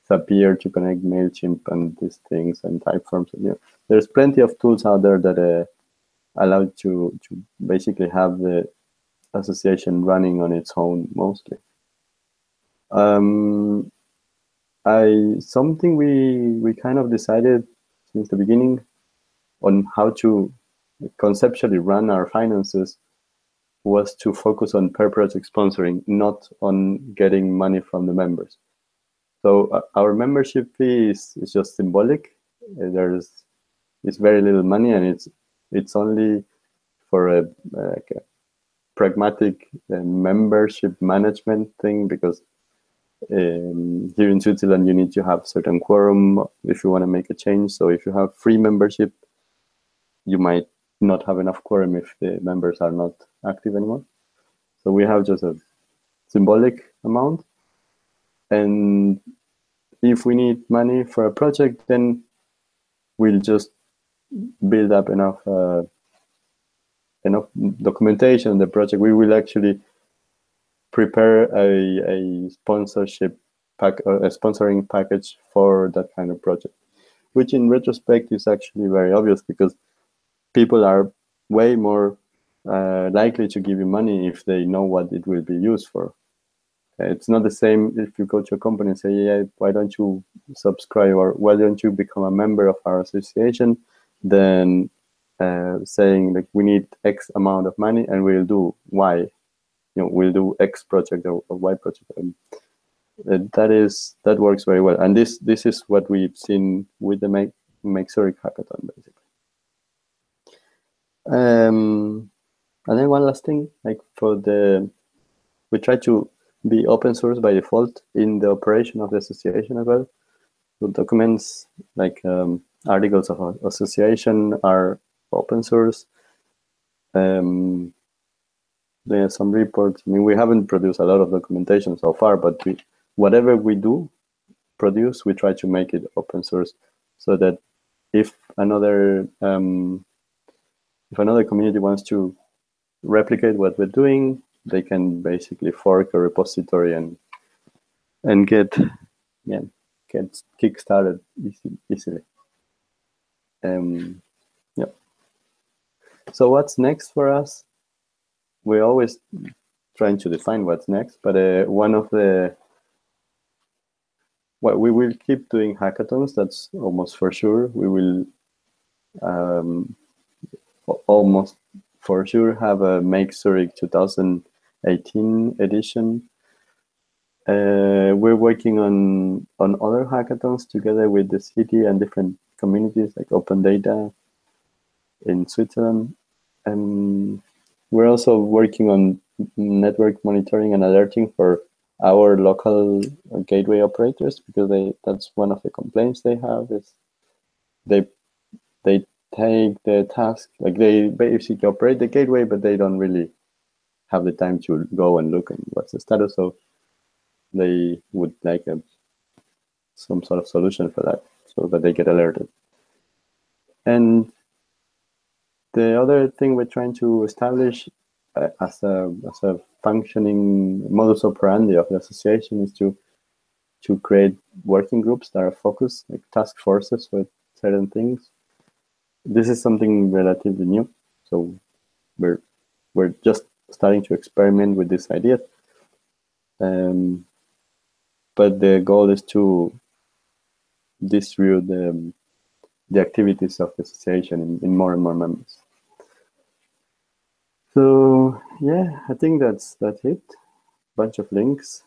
Zapier to connect MailChimp and these things and Typeforms. You know, there's plenty of tools out there that uh, allow to, to basically have the association running on its own mostly. Um, I something we we kind of decided since the beginning on how to conceptually run our finances was to focus on per project sponsoring, not on getting money from the members. So uh, our membership fee is, is just symbolic. There's it's very little money, and it's it's only for a, like a pragmatic uh, membership management thing because um, here in Switzerland you need to have certain quorum if you want to make a change. So if you have free membership, you might not have enough quorum if the members are not active anymore. So we have just a symbolic amount. And if we need money for a project, then we'll just build up enough uh, enough documentation on the project. We will actually prepare a, a sponsorship pack, a sponsoring package for that kind of project, which in retrospect is actually very obvious because people are way more uh, likely to give you money if they know what it will be used for. It's not the same if you go to a company and say, yeah, why don't you subscribe or why don't you become a member of our association? Then uh, saying like we need X amount of money and we'll do Y, you know, we'll do X project or, or Y project. And uh, that is that works very well. And this this is what we've seen with the Make Make Zurich hackathon basically. Um, and then one last thing, like for the, we try to be open source by default in the operation of the association as well. So documents like um, articles of association are open source. Um, there are some reports. I mean, we haven't produced a lot of documentation so far, but we, whatever we do produce, we try to make it open source so that if another um, if another community wants to replicate what we're doing, they can basically fork a repository and and get yeah get kickstarted easy, easily. Um, yeah. So what's next for us? We're always trying to define what's next, but uh, one of the well, we will keep doing hackathons. That's almost for sure. We will um, almost for sure have a Make Zurich 2018 edition. Uh, we're working on on other hackathons together with the city and different communities like Open Data in Switzerland. And we're also working on network monitoring and alerting for our local gateway operators because they that's one of the complaints they have is they they take the task like they basically operate the gateway but they don't really have the time to go and look and what's the status. So they would like a, some sort of solution for that so that they get alerted. And the other thing we're trying to establish uh, as a as a functioning modus operandi of the association is to to create working groups that are focused like task forces with certain things this is something relatively new, so we're we're just starting to experiment with this idea. Um, but the goal is to distribute the, the activities of the association in, in more and more members. So yeah, I think that's that it. Bunch of links.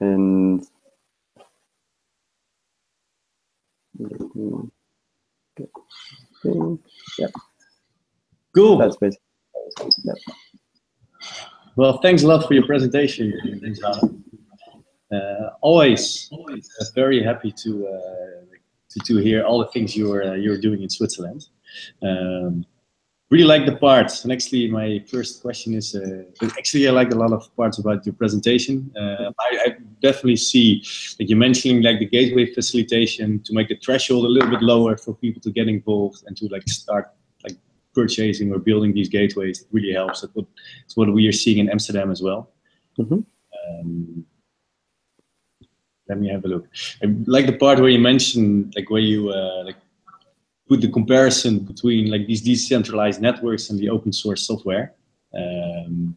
And let me go yeah. Cool. That's basically. Well, thanks a lot for your presentation, uh, always, always uh, very happy to, uh, to to hear all the things you're uh, you're doing in Switzerland. Um, really like the parts. And actually, my first question is, uh, actually, I like a lot of parts about your presentation. Uh, I, I, definitely see that you're mentioning like the gateway facilitation to make the threshold a little bit lower for people to get involved and to like start like purchasing or building these gateways. It really helps. That's what, that's what we are seeing in Amsterdam as well. Mm -hmm. um, let me have a look. I like the part where you mentioned like where you uh, like put the comparison between like these decentralized networks and the open source software. Um,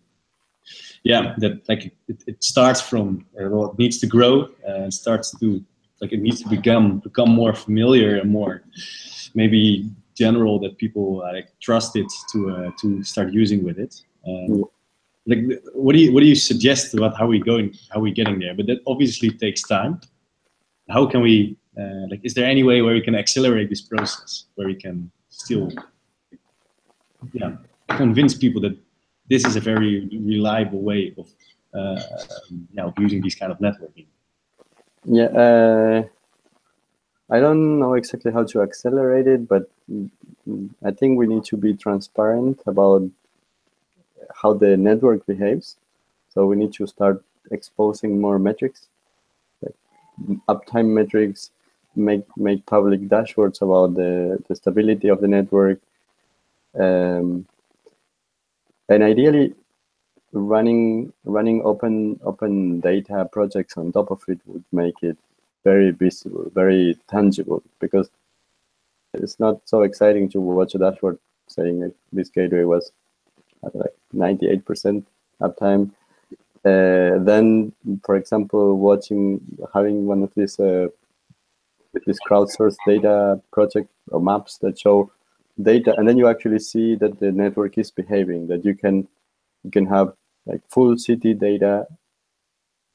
yeah, that like it, it starts from uh, well, it needs to grow and starts to like it needs to become become more familiar and more maybe general that people uh, like trust it to uh, to start using with it. Um, like, what do you what do you suggest about how we going how we getting there? But that obviously takes time. How can we uh, like? Is there any way where we can accelerate this process where we can still yeah convince people that this is a very reliable way of uh, yeah, of using these kind of networking. Yeah, uh, I don't know exactly how to accelerate it, but I think we need to be transparent about how the network behaves. So we need to start exposing more metrics, like uptime metrics, make make public dashboards about the, the stability of the network. Um, and ideally running running open open data projects on top of it would make it very visible very tangible because it's not so exciting to watch a dashboard saying that this gateway was like 98% uptime uh, then for example watching having one of these uh, this crowdsourced data project or maps that show data and then you actually see that the network is behaving that you can you can have like full city data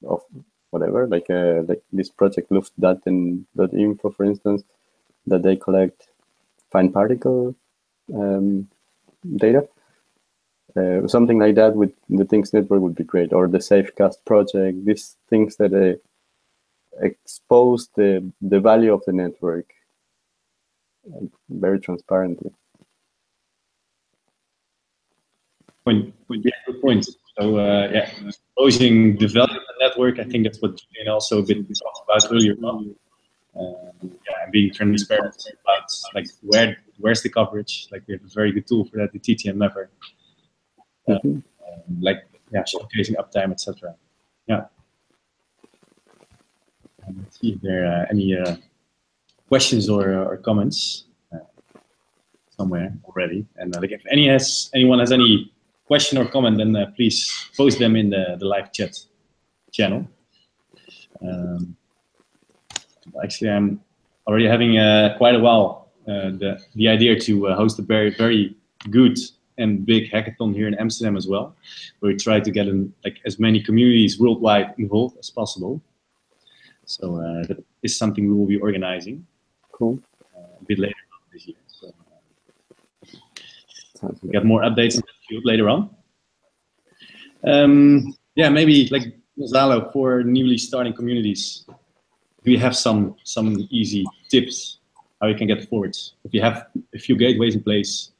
of whatever like uh, like this project luftdaten.info for instance that they collect fine particle um, data. Uh, something like that with the things network would be great or the safecast project these things that uh, expose the the value of the network very transparently. Point, point, yeah, good point. So uh, yeah, exposing the value of the network. I think that's what Julian also a bit talked about earlier. On. Uh, yeah, and being transparent about like where where's the coverage. Like we have a very good tool for that, the TTN Mapper. Uh, mm -hmm. um, like yeah, showcasing uptime, etc. Yeah. And see if there are any uh, questions or, or comments uh, somewhere already. And uh, like if any has anyone has any question or comment, then uh, please post them in the, the live chat channel. Um, actually, I'm already having uh, quite a while uh, the the idea to uh, host a very very good and big hackathon here in Amsterdam as well, where we try to get in, like as many communities worldwide involved as possible. So that is something we will be organizing. Cool. Uh, a bit later on this year. So, uh, we get more updates in the field later on. Um, yeah, maybe like Gonzalo for newly starting communities. Do you have some some easy tips how you can get forward? If you have a few gateways in place,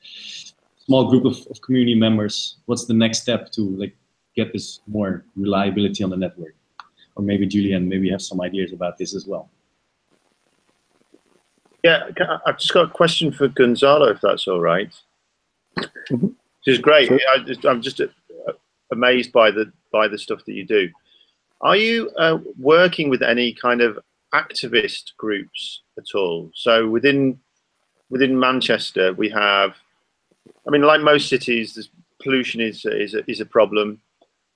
small group of, of community members, what's the next step to like get this more reliability on the network? Or maybe Julian, maybe you have some ideas about this as well. Yeah, I've just got a question for Gonzalo, if that's all right. Mm -hmm. Which is great. I, am just uh, amazed by the by the stuff that you do. Are you uh, working with any kind of activist groups at all? So within within Manchester, we have. I mean, like most cities, pollution is is a, is a problem,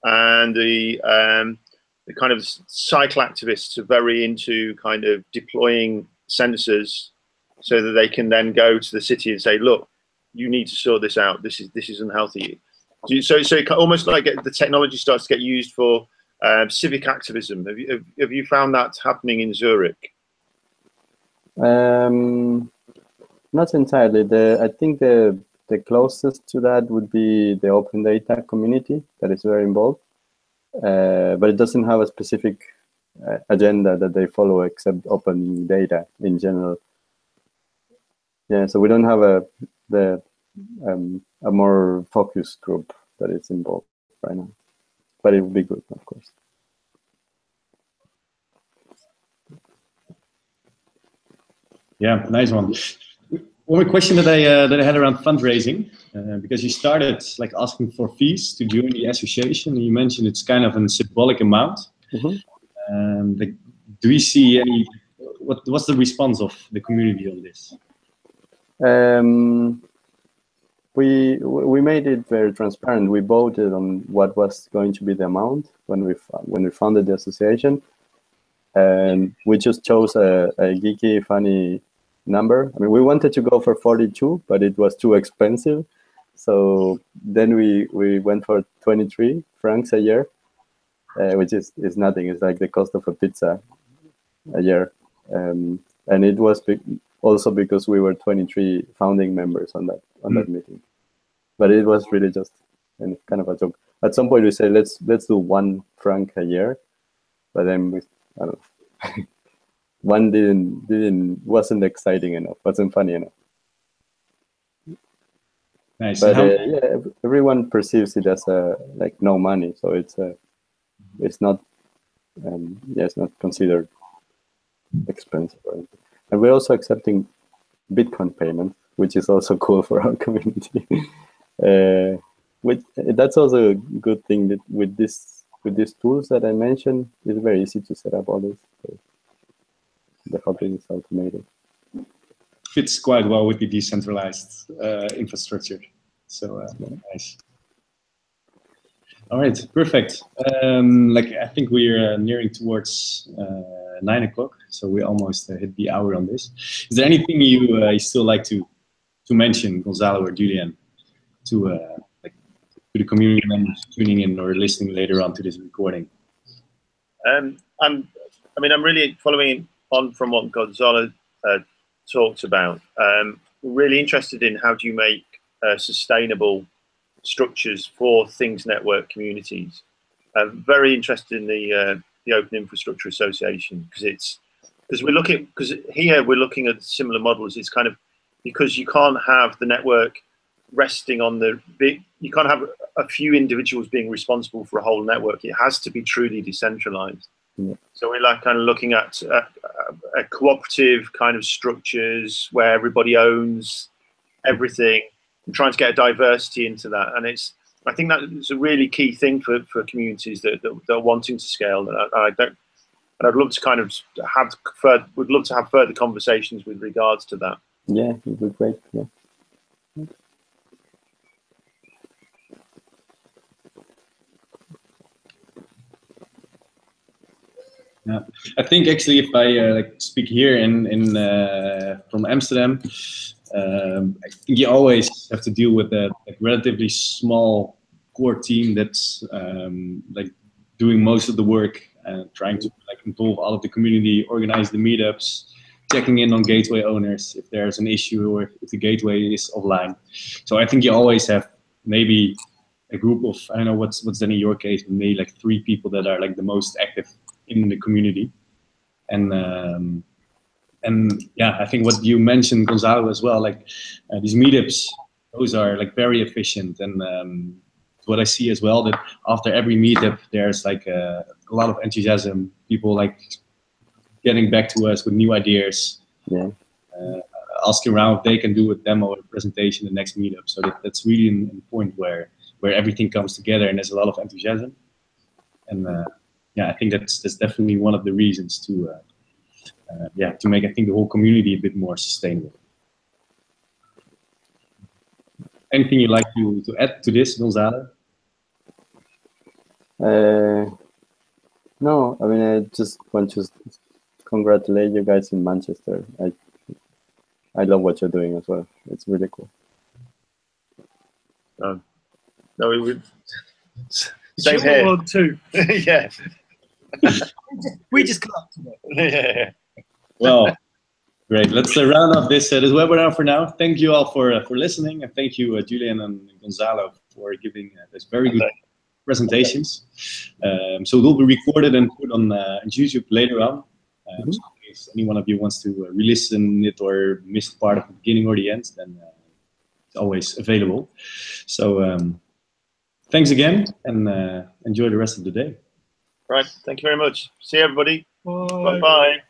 and the um, the kind of cycle activists are very into kind of deploying sensors so that they can then go to the city and say, look, you need to sort this out. This is this is unhealthy. So so almost like the technology starts to get used for uh, civic activism. Have you have, you found that happening in Zurich? Um, not entirely. The I think the the closest to that would be the open data community that is very involved, uh, but it doesn't have a specific uh, agenda that they follow except open data in general. Yeah, so we don't have a the um, a more focused group that is involved right now, but it would be good, of course. Yeah, nice one. One more question that I uh, that I had around fundraising, uh, because you started like asking for fees to join the association. You mentioned it's kind of a symbolic amount. Mm -hmm. um, like, do we see any? What what's the response of the community on this? Um, we we made it very transparent. We voted on what was going to be the amount when we when we founded the association, and we just chose a, a geeky, funny number. I mean, we wanted to go for 42, but it was too expensive. So then we we went for 23 francs a year, uh, which is is nothing. It's like the cost of a pizza a year, um, and it was big, also because we were 23 founding members on that on mm. that meeting. But it was really just kind of a joke. At some point, we said let's let's do one franc a year, but then we I don't know. one didn't didn't wasn't exciting enough, wasn't funny enough. Nice. But uh, yeah, everyone perceives it as a like no money, so it's a it's not um, yeah, it's not considered expensive. And we're also accepting Bitcoin payments, which is also cool for our community. uh, which that's also a good thing that with this with these tools that I mentioned, it's very easy to set up all this. So the whole thing is automated. Fits quite well with the decentralized uh, infrastructure. So uh, yeah. nice. All right, perfect. Um, like I think we're uh, nearing towards uh, nine o'clock, so we almost uh, hit the hour on this. Is there anything you, uh, you still like to to mention, Gonzalo or Julian, to uh, like to the community members tuning in or listening later on to this recording? Um, I'm, I mean, I'm really following on from what Gonzalo uh, talked about. Um, really interested in how do you make sustainable structures for things network communities. I'm very interested in the uh, the Open Infrastructure Association because it's because we're looking because here we're looking at similar models. It's kind of because you can't have the network resting on the big. You can't have a few individuals being responsible for a whole network. It has to be truly decentralized. Yeah. So we're like kind of looking at a, a, a cooperative kind of structures where everybody owns everything and trying to get a diversity into that. And it's I think that's a really key thing for, for communities that, that, that are wanting to scale. And I, I, don't, and I'd love to kind of have further, would love to have further conversations with regards to that. Yeah, it would be great. Yeah. Yeah, I think actually, if I uh, like speak here in in uh, from Amsterdam, um, you always have to deal with a like, relatively small core team that's um, like doing most of the work and trying to like involve all of the community, organize the meetups, checking in on gateway owners if there's an issue or if the gateway is offline. So I think you always have maybe a group of I don't know what's what's then in your case maybe like three people that are like the most active in the community, and um, and yeah, I think what you mentioned, Gonzalo, as well, like uh, these meetups, those are like very efficient. And um, what I see as well, that after every meetup, there's like a, a, lot of enthusiasm. People like getting back to us with new ideas. Yeah. Uh, asking around if they can do a demo or a presentation the next meetup. So that, that's really a point where where everything comes together and there's a lot of enthusiasm. And uh, yeah, I think that's that's definitely one of the reasons to uh, uh, yeah, to make I think the whole community a bit more sustainable. Anything you'd like to, to add to this, Gonzalo? Uh, no, I mean I just want to congratulate you guys in Manchester. I I love what you're doing as well. It's really cool. Um, no, we would. Same here. too. yeah. We just got to it. Yeah. Well, great. Let's uh, round off this uh, this webinar for now. Thank you all for uh, for listening, and thank you, uh, Julian and Gonzalo, for giving uh, this very good presentations. Um, so it will be recorded and put on, uh, on YouTube later on. Um, mm -hmm. so in case any one of you wants to re-listen it or miss part of the beginning or the end, then it's always available. So um, thanks again, and enjoy the rest of the day. Right. Thank you very much. See everybody. Bye. Bye.